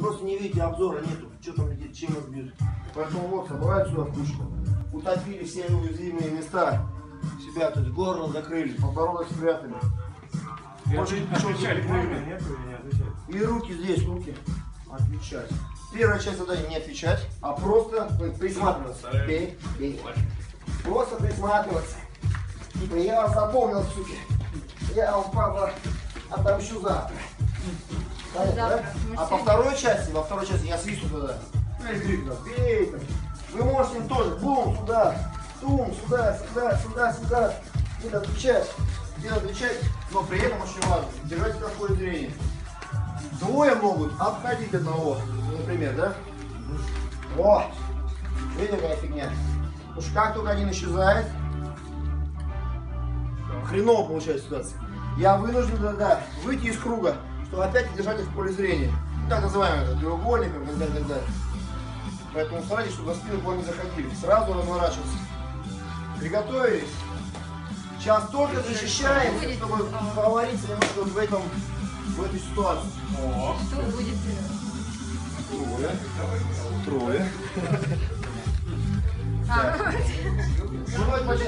просто не видите обзора, нету, что там летит, чем их бьют. Поэтому вот, собрали сюда в кучку. Утопили все уязвимые места. Себя тут горло закрыли, подбородок спрятали. И руки здесь, руки. Отвечать. Первая часть задания не отвечать, а просто присматриваться. Бей, бей. Просто присматриваться. Типа, я вас запомнил, суки. Я вам, папа, отомщу завтра. Да? Завтра. А по второй части, во второй части я свистну туда. Ну. Вы можете им тоже, бум, сюда, тум, сюда, сюда, сюда, сюда. Где-то отвечать, где-то отвечать, но при этом очень важно, держать в поле зрения. Двое могут обходить одного, например, да? Вот. Видите, какая фигня? Что как только один исчезает, хреново получается ситуация. Я вынужден тогда выйти из круга, чтобы опять держать их в поле зрения. Ну, так называемым это, треугольником и так далее, и так далее. Поэтому старайтесь, чтобы за спину к вам не заходили. Сразу разворачиваться. Приготовились. Сейчас только защищаемся, Будет. чтобы повариться немножко вот в, этом, в этой ситуации. Что будет? Трое. Трое. А, Ну, давайте почти.